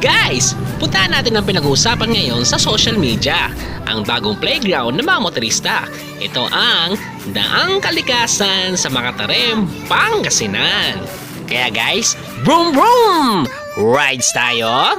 Guys, puntahan natin ang pinag-uusapan ngayon sa social media. Ang bagong playground ng mga motorista. Ito ang Daang Kalikasan sa Makatarem, Pangasinan. Kaya guys, boom boom! Rides tayo!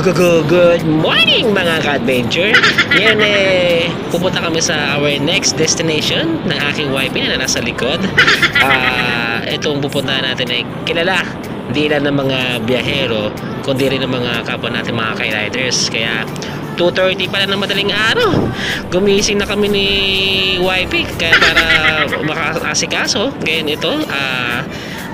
Good morning mga ka-adventure! Ngayon eh, pupunta kami sa our next destination ng aking wife na nasa likod. Ah, itong pupuntahan natin ay kilala. Hindi lang ng mga biyahero, kundi rin ng mga kapwa natin mga kay-riders. Kaya 2.30 pala ng madaling araw. Gumising na kami ni wifey kaya para makaasikaso. Ngayon ito, ah,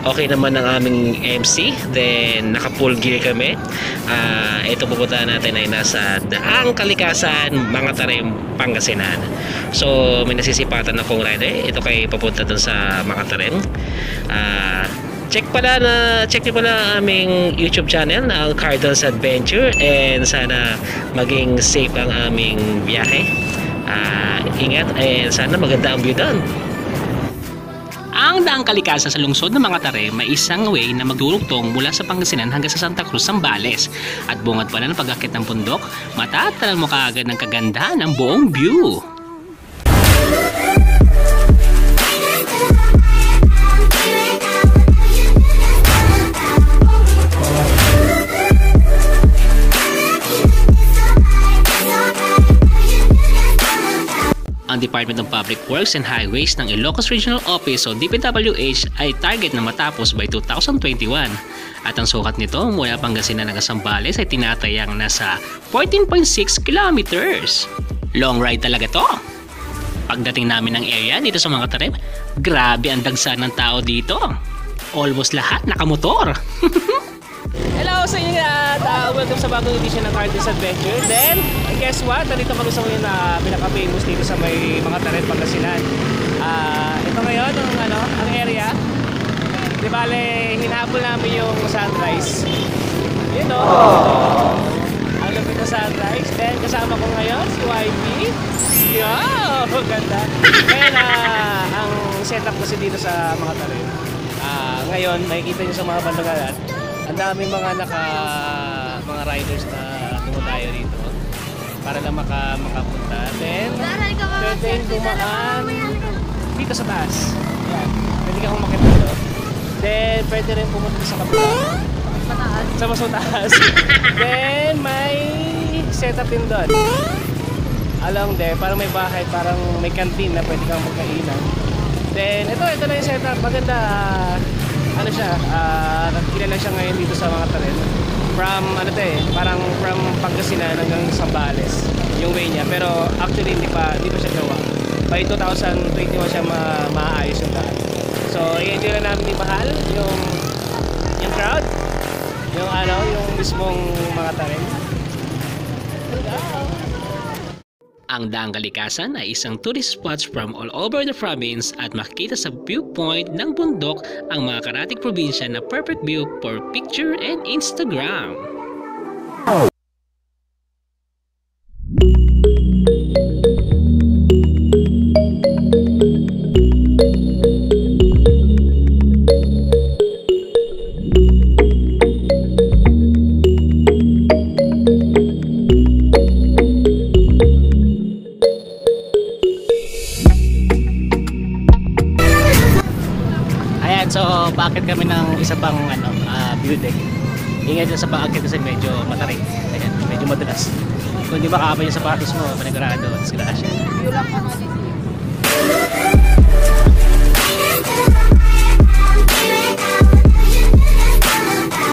okay naman ang aming MC then naka full gear kami. Uh, ito pupuntahan natin ay nasa Daang Kalikasan mga Tarim Pangasinan. So may nasisipatan akong rider. Ito kay papunta dun sa mga Tarim. Uh, check pala na check niyo pala aming YouTube channel na ang Cardinals Adventure. And sana maging safe ang aming biyahe. Uh, ingat and sana maganda ang view doon ang daang kalikasan sa lungsod ng mga tare may isang way na magdurugtong mula sa Pangasinan hanggang sa Santa Cruz, Zambales. At bungad pala ng pagkakit ng bundok, matatalan mo kaagad ng kagandahan ng buong view. Ang Department of Public Works and Highways ng Ilocos Regional Office o DPWH ay target na matapos by 2021. At ang sukat nito mula Pangasinan hanggang Sambales ay tinatayang nasa 14.6 kilometers. Long ride talaga to. Pagdating namin ng area dito sa mga tarip, grabe ang dagsa ng tao dito. Almost lahat nakamotor. Hello sa inyo lahat! Uh, welcome sa bagong edition ng Artist Adventure. Then, guess what? Nandito kami sa ngayon na pinaka-famous dito sa may mga taret Pangasinan. Uh, ito ngayon, ang, ano, ang area. Di bale, hinabol namin yung sunrise. You know, oh. ang lupit na sunrise. Then, kasama ko ngayon si YP. Yeah, ganda. Kaya na ang setup kasi dito sa mga taret. Uh, ngayon, makikita nyo sa mga bandagan ang daming mga naka mga riders na tumutayo dito para lang maka, makapunta. Then, pwede dumaan dito sa taas. Yan. Pwede ka umakit dito. Then, pwede rin pumunta sa kabila. Sa mas mataas. Then, may setup din doon. Along there, parang may bahay, parang may canteen na pwede kang magkainan. Then, ito, ito na yung setup. Maganda ano siya, uh, kilala siya ngayon dito sa mga tren. From, ano to eh, parang from Pangasinan hanggang Sambales, yung way niya. Pero actually, hindi pa, dito siya gawa. By 2021 siya ma maayos yung daan. So, i-enjoy na namin ni Mahal, yung, yung crowd, yung ano, yung mismong mga tren. Hello! Ang Daang Kalikasan ay isang tourist spots from all over the province at makikita sa viewpoint ng bundok ang mga karating probinsya na perfect view for picture and Instagram. Dyan sa pag-akit kasi medyo matarik. Ayan, medyo madulas. Kung di makakabay yung sapatos mo, disgrasya. View lang ako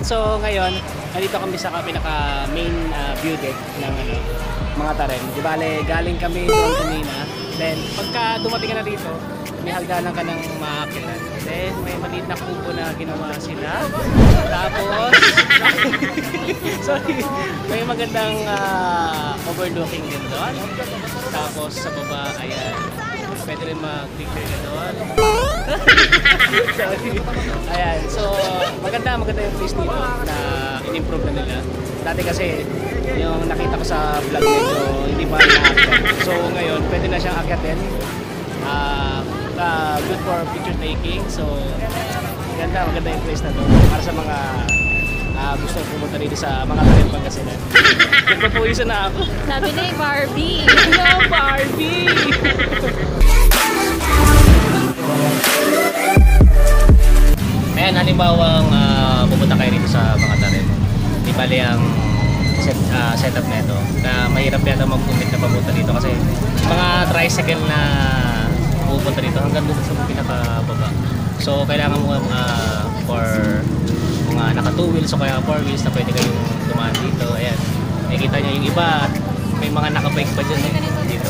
So ngayon, nandito kami sa pinaka main uh, view deck ng ano mga tarem. Di bale, galing kami from Tumina. Then, pagka dumating na dito, may hagdanan ka ng maakitan. Then, may maliit na kubo na ginawa sila. Tapos, sorry, may magandang ah, overlooking din doon. Tapos, sa baba, ayan, pwede rin mag-picture ka doon. Sorry. Ayan, so maganda, maganda yung place dito na in-improve na nila. Dati kasi yung nakita ko sa vlog medyo hindi pa na So ngayon, pwede na siyang akyatin. Ah, ah, good for picture taking. So maganda, maganda yung place na to para sa mga ah, gusto pumunta dito sa mga Karen Pangasinan. Nagpapuwisan na ako. Sabi ni Barbie. Hello, Barbie! Ayan, halimbawa uh, pupunta kayo rito sa mga tarim. Di bali ang set, ah, setup na ito na mahirap yata mag-commit na papunta dito kasi mga tricycle na pupunta dito hanggang doon sa pinakababa. So kailangan mo ah, for mga naka two wheels o kaya four wheels na pwede kayong dumaan dito. Ayan, nakikita niyo yung iba may mga nakabike pa dyan eh, dito.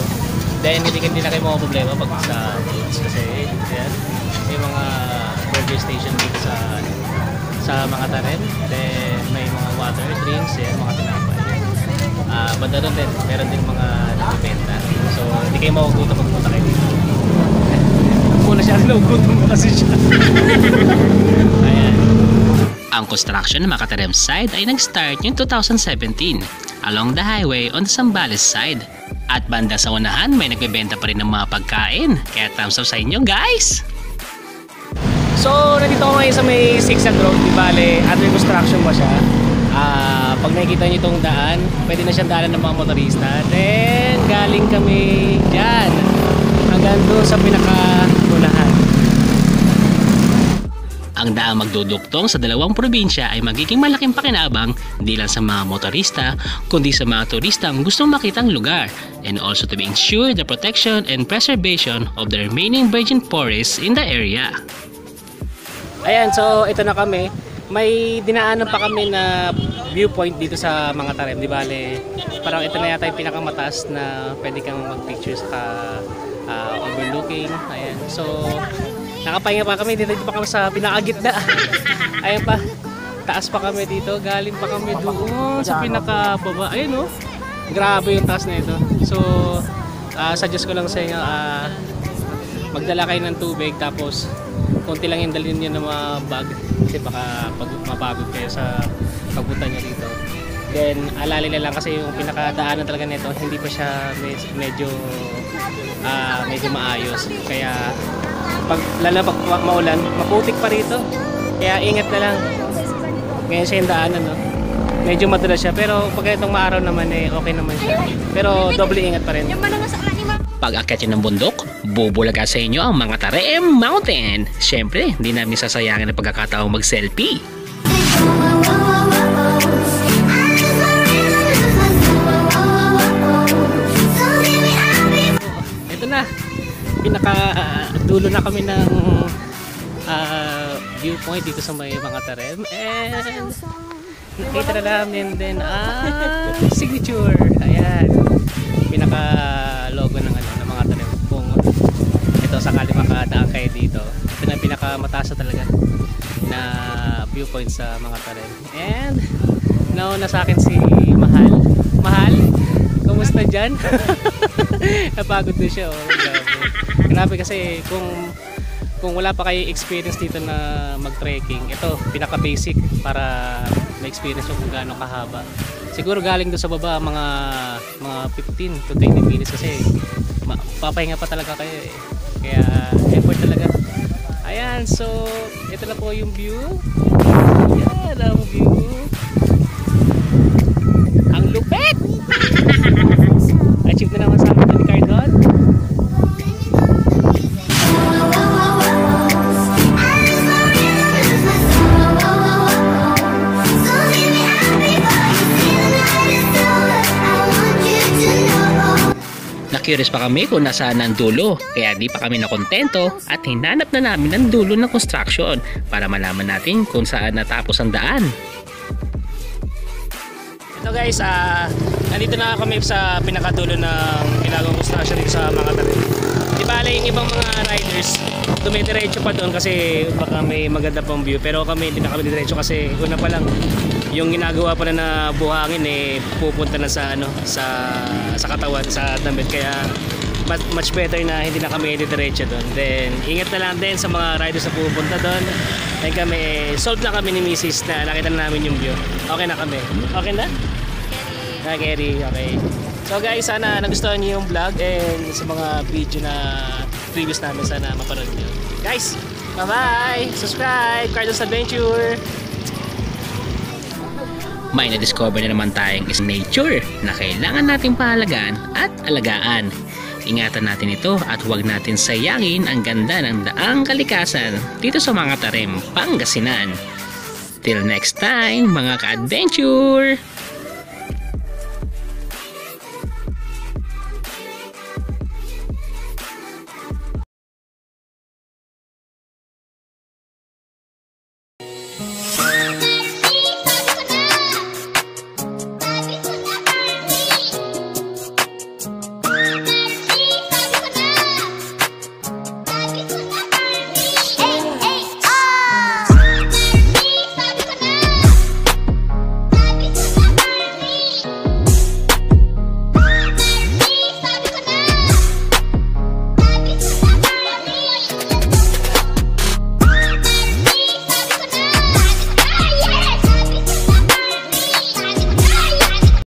Then hindi hindi na kayo mga problema pag sa roads kasi ayan, may mga burger station dito sa sa mga taren. Then may mga water drinks, yan, mga tinapay. Ah, banda doon din, meron din mga nagbebenta. So, hindi kayo magugutom pag pumunta kayo dito. Muna siya, nagugutom na kasi siya. Ayan. Ang construction ng Makatarem side ay nag-start noong 2017 along the highway on the Zambales side. At banda sa unahan may nagbebenta pa rin ng mga pagkain. Kaya thumbs up sa inyo guys! So, nandito ako ngayon sa may zigzag road, di bale, under construction pa siya. Ah, pag nakikita niyo itong daan, pwede na siyang daanan ng mga motorista. Then, galing kami dyan hanggang doon sa pinaka-unahan. Ang daang magduduktong sa dalawang probinsya ay magiging malaking pakinabang hindi lang sa mga motorista kundi sa mga turista ang gustong makitang lugar and also to be ensure the protection and preservation of the remaining virgin forests in the area. Ayan, so ito na kami. May dinaanan pa kami na viewpoint dito sa mga tarem, di bale. Parang ito na yata yung pinakamataas na pwede kang mag-picture sa ah, overlooking. Ayan. So, nakapahinga pa kami. Dito, dito pa kami sa pinakagitna. Ayan pa. Taas pa kami dito. Galing pa kami doon sa pinakababa. Ayun oh. Grabe yung taas na ito. So, ah, suggest ko lang sa inyo, ah, magdala kayo ng tubig tapos konti lang yung dalhin niyo ng mga bag kasi baka pag mapagod kayo sa pagpunta niyo dito then alalila lang kasi yung pinakadaanan talaga nito hindi pa siya med- medyo ah, medyo maayos kaya pag na pag ma- maulan maputik pa rito kaya ingat na lang ngayon siya yung daanan no medyo madulas siya pero pag itong maaraw naman eh okay naman siya pero doble ingat pa rin. Pag nyo ng bundok, bubulaga sa inyo ang mga Tareem Mountain. Siyempre, hindi namin sasayangin ang pagkakataong mag-selfie. Dulo na kami ng ah, viewpoint dito sa may mga tarem and nakita na namin din ang signature. Ayan. Pinaka logo ng ano ng mga tarem kung ito sakali makadaan kayo dito. Ito na pinaka mataas na talaga na viewpoint sa mga tarem and nauna sa akin si Mahal. Mahal Kumusta dyan? Napagod din siya. Oh. Grabe. Kasi kung kung wala pa kayo experience dito na mag-trekking, ito pinaka basic para ma-experience yung kung gaano kahaba. Siguro galing doon sa baba mga mga 15 to 20 minutes kasi papahinga pa talaga kayo eh. Kaya effort talaga. Ayan, so ito na po yung view. Yan ang view. Ang lupit! Na-curious pa kami kung nasaan ang dulo, kaya di pa kami nakontento at hinanap na namin ang dulo ng construction para malaman natin kung saan natapos ang daan. So guys, ah nandito na kami sa pinakadulo ng ginagawang construction dito sa mga talim. Di ba yung ibang mga riders, dumidiretso pa doon kasi baka may maganda pang view. Pero kami hindi na kami diretso kasi una pa lang yung ginagawa pa na buhangin eh pupunta na sa ano sa sa katawan sa damit kaya much, better na hindi na kami diretso doon. Then ingat na lang din sa mga riders na pupunta doon. Then kami solve na kami ni Mrs. na nakita na namin yung view. Okay na kami. Okay na? Na Gary, okay. So guys, sana nagustuhan niyo yung vlog and sa mga video na previous namin sana mapanood niyo. Guys, bye-bye! Subscribe! Carlos Adventure! May na-discover na naman tayong is nature na kailangan nating pahalagaan at alagaan. Ingatan natin ito at huwag natin sayangin ang ganda ng daang kalikasan dito sa mga tarim Pangasinan. Till next time mga ka-adventure!